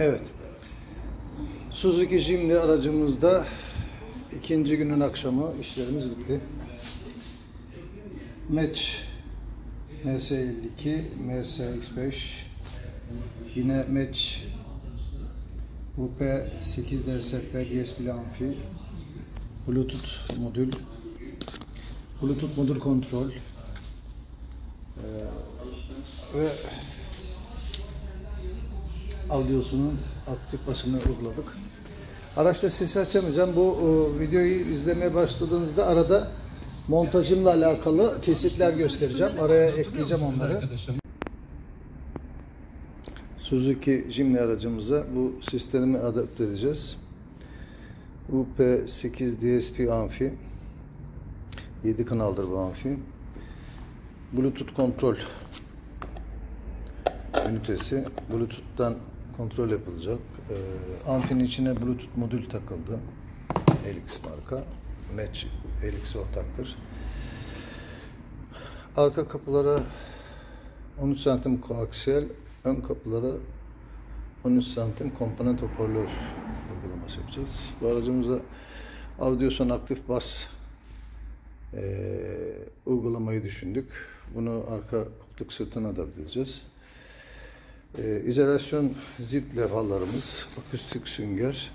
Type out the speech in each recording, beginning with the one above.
Evet. Suzuki Jimny aracımızda ikinci günün akşamı işlerimiz bitti. Match MS52, MSX5 yine Match UP8 DSP DSP amfi Bluetooth modül Bluetooth modül kontrol ee, ve audiosunun aktif basını uyguladık. Araçta sesi açamayacağım. Bu e, videoyu izlemeye başladığınızda arada montajımla alakalı kesitler göstereceğim. Araya ekleyeceğim onları. Suzuki Jimny aracımıza bu sistemi adapte edeceğiz. UP8 DSP amfi 7 kanaldır bu amfi. Bluetooth kontrol ünitesi. Bluetooth'tan kontrol yapılacak. Ee, amfinin içine Bluetooth modül takıldı. Elix marka. Match Elix ortaktır. Arka kapılara 13 santim koaksiyel, ön kapılara 13 santim komponent hoparlör uygulaması yapacağız. Bu aracımıza audio aktif bas e, uygulamayı düşündük. Bunu arka koltuk sırtına da edeceğiz. E, izolasyon zip levhalarımız, akustik sünger.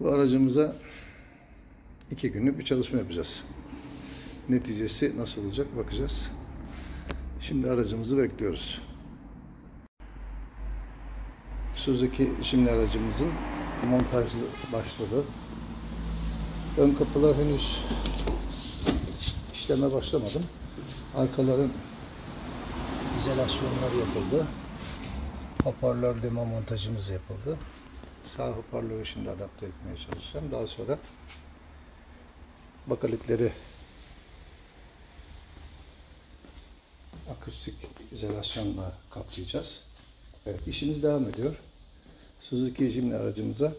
Bu aracımıza iki günlük bir çalışma yapacağız. Neticesi nasıl olacak bakacağız. Şimdi aracımızı bekliyoruz. Suzuki şimdi aracımızın montajlı başladı. Ön kapılar henüz işleme başlamadım. Arkaların izolasyonları yapıldı. Hoparlör demo montajımız yapıldı. Sağ hoparlörü şimdi adapte etmeye çalışacağım. Daha sonra bakalitleri akustik izolasyonla kaplayacağız. Evet işimiz devam ediyor. Suzuki Jimny aracımıza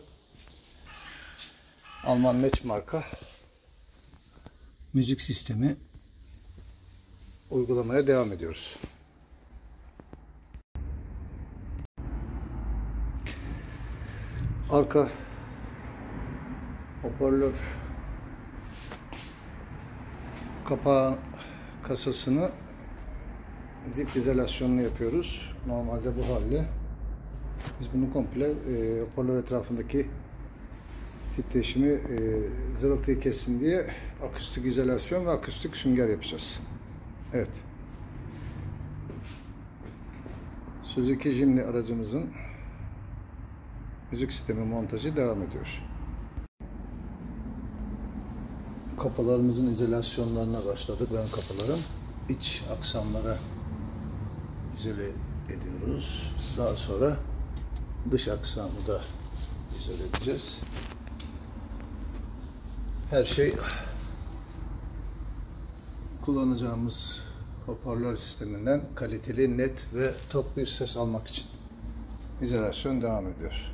Alman Match marka müzik sistemi uygulamaya devam ediyoruz. Arka hoparlör kapağı kasasını zift izolasyonunu yapıyoruz. Normalde bu halde. Biz bunu komple e, hoparlör etrafındaki titreşimi e, zırıltıyı kessin diye akustik izolasyon ve akustik sünger yapacağız. Evet. Suzuki Jimny aracımızın müzik sistemi montajı devam ediyor. Kapılarımızın izolasyonlarına başladık. Ön kapıların iç aksamlara izole ediyoruz. Daha sonra dış aksamı da izole edeceğiz. Her şey kullanacağımız hoparlör sisteminden kaliteli, net ve tok bir ses almak için izolasyon devam ediyor.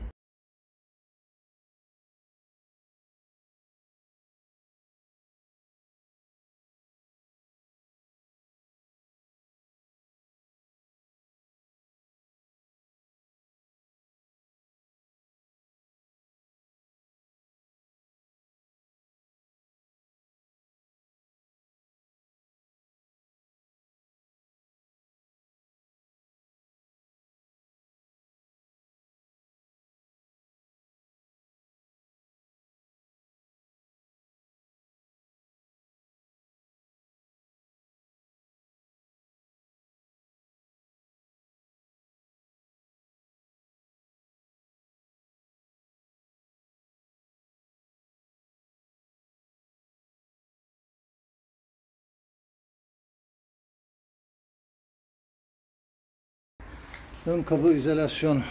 Ön kapı izolasyon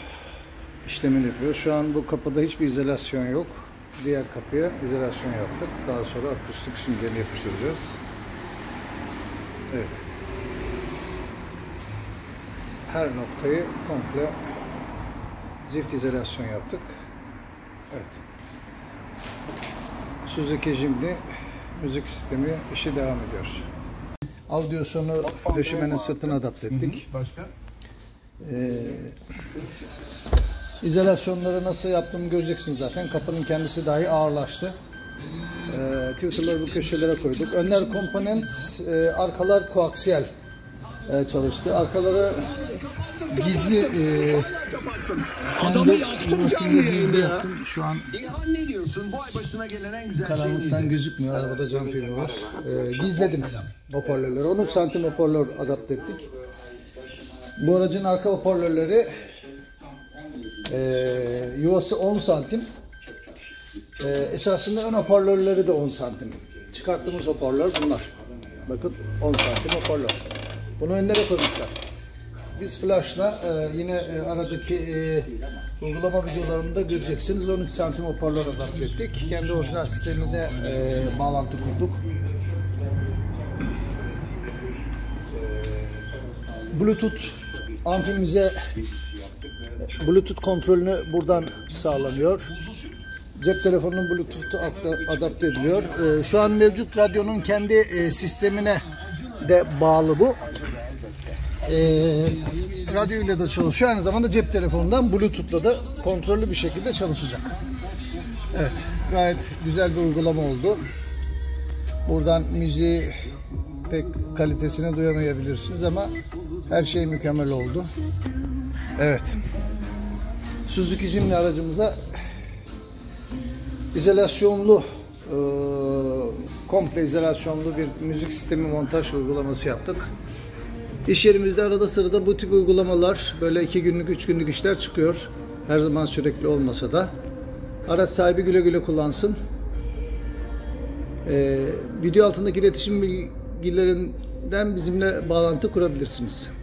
işlemini yapıyor. Şu an bu kapıda hiçbir izolasyon yok. Diğer kapıya izolasyon yaptık. Daha sonra akustik süngerini yapıştıracağız. Evet. Her noktayı komple zift izolasyon yaptık. Evet. Suzuki şimdi müzik sistemi işi devam ediyor. Audiosonu döşemenin sırtına adapte ettik. Başka? Ee, İzolasyonları nasıl yaptığımı göreceksiniz zaten. Kapının kendisi dahi ağırlaştı. Ee, Twitter'ları bu köşelere koyduk. Önler komponent, e, arkalar koaksiyel e, çalıştı. Arkaları gizli e, kendi yuvasında gizli yaptım. Şu an İlhan ne diyorsun? Bu ay başına gelen en güzel şey karanlıktan gözükmüyor. Arabada cam filmi var. Ee, gizledim hoparlörleri. 13 santim hoparlör adapte ettik. Bu aracın arka hoparlörleri e, yuvası 10 santim. E, esasında ön hoparlörleri de 10 santim. Çıkarttığımız hoparlör bunlar. Bakın 10 santim hoparlör. Bunu önlere koymuşlar. Biz flashla e, yine e, aradaki e, uygulama videolarında göreceksiniz. 13 santim hoparlör adapte ettik. Kendi orijinal sistemine e, bağlantı kurduk. Bluetooth amfimize Bluetooth kontrolünü buradan sağlanıyor. Cep telefonunun Bluetooth'u adapte- ediliyor. Ee, şu an mevcut radyonun kendi e, sistemine de bağlı bu. Radyo ile de çalışıyor. Aynı zamanda cep telefonundan Bluetooth'la da kontrollü bir şekilde çalışacak. Evet, gayet güzel bir uygulama oldu. Buradan müziği pek kalitesini duyamayabilirsiniz ama her şey mükemmel oldu. Evet. Suzuki Jimny aracımıza izolasyonlu e, komple izolasyonlu bir müzik sistemi montaj uygulaması yaptık. İş yerimizde arada sırada bu tip uygulamalar böyle iki günlük, üç günlük işler çıkıyor. Her zaman sürekli olmasa da. Araç sahibi güle güle kullansın. Ee, video altındaki iletişim bilgilerinden bizimle bağlantı kurabilirsiniz.